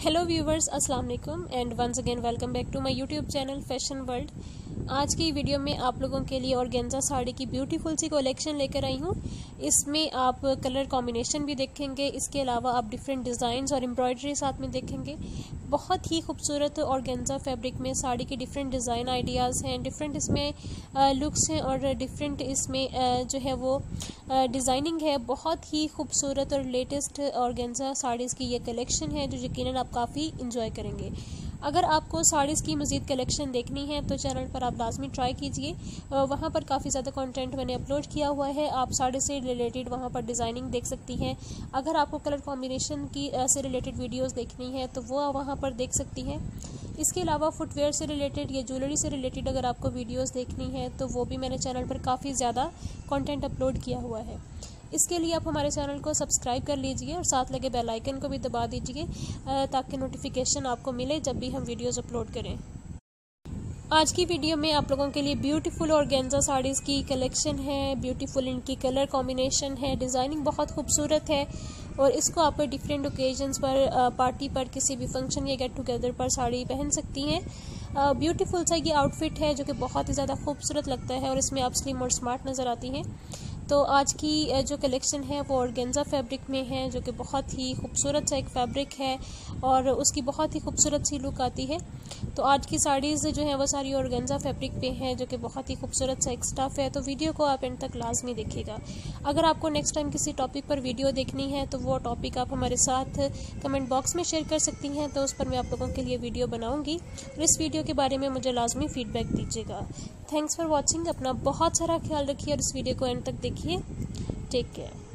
Hello viewers अस्सलाम वालेकुम and once again welcome back to my YouTube channel fashion world आज की video में आप लोगों के लिए ऑर्गेन्जा साड़ी की ब्यूटीफुल सी कलेक्शन लेकर आई हूँ। इसमें आप कलर कॉम्बिनेशन भी देखेंगे, इसके अलावा आप डिफरेंट डिज़ाइंस और एम्ब्रॉयडरी साथ में देखेंगे। बहुत ही खूबसूरत ऑर्गेन्जा फैब्रिक में साड़ी के डिफरेंट डिज़ाइन आइडियाज़ हैं डिफरेंट इसमें लुक्स हैं और डिफरेंट इसमें जो है वो डिज़ाइनिंग है, बहुत ही खूबसूरत और लेटेस्ट ऑर्गेन्जा साड़ीज़ की ये कलेक्शन है, जो यकीन आप काफ़ी इन्जॉय करेंगे। अगर आपको साड़ीज़ की मज़ीद कलेक्शन देखनी है तो चैनल पर आप लाजमी ट्राई कीजिए। वहाँ पर काफ़ी ज़्यादा कंटेंट मैंने अपलोड किया हुआ है। आप साड़ी से रिलेटेड वहाँ पर डिज़ाइनिंग देख सकती हैं। अगर आपको कलर कॉम्बिनेशन की से रिलेटेड वीडियोस देखनी है तो वो आप वहाँ पर देख सकती हैं। इसके अलावा फुटवेयर से रिलेटेड या ज्वेलरी से रिलेटेड अगर आपको वीडियोज़ देखनी है तो वो भी मैंने चैनल पर काफ़ी ज़्यादा कॉन्टेंट अपलोड किया हुआ है। इसके लिए आप हमारे चैनल को सब्सक्राइब कर लीजिए और साथ लगे बेल आइकन को भी दबा दीजिए ताकि नोटिफिकेशन आपको मिले जब भी हम वीडियोस अपलोड करें। आज की वीडियो में आप लोगों के लिए ब्यूटीफुल और गेंजा साड़ीज़ की कलेक्शन है ब्यूटीफुल इनकी कलर कॉम्बिनेशन है डिज़ाइनिंग बहुत खूबसूरत है और इसको आप डिफरेंट ओकेजन्स पर पार्टी पर किसी भी फ़ंक्शन या गेट टुगेदर पर साड़ी पहन सकती हैं। ब्यूटीफुल सा ये आउटफिट है जो कि बहुत ही ज़्यादा खूबसूरत लगता है और इसमें आप स्लिम और स्मार्ट नज़र आती हैं। तो आज की जो कलेक्शन है वो ऑर्गेन्जा फैब्रिक में है, जो कि बहुत ही खूबसूरत सा एक फैब्रिक है और उसकी बहुत ही खूबसूरत सी लुक आती है। तो आज की साड़ीज़ जो है वो सारी ऑर्गेन्जा फैब्रिक पे हैं, जो कि बहुत ही खूबसूरत सा एक स्टफ़ है। तो वीडियो को आप एंड तक लाजमी देखिएगा। अगर आपको नेक्स्ट टाइम किसी टॉपिक पर वीडियो देखनी है तो वो टॉपिक आप हमारे साथ कमेंट बॉक्स में शेयर कर सकती हैं तो उस पर मैं आप लोगों के लिए वीडियो बनाऊँगी। और इस वीडियो के बारे में मुझे लाजमी फ़ीडबैक दीजिएगा। थैंक्स फॉर वॉचिंग अपना बहुत सारा ख्याल रखिए और इस वीडियो को एंड तक देखिए। Take care.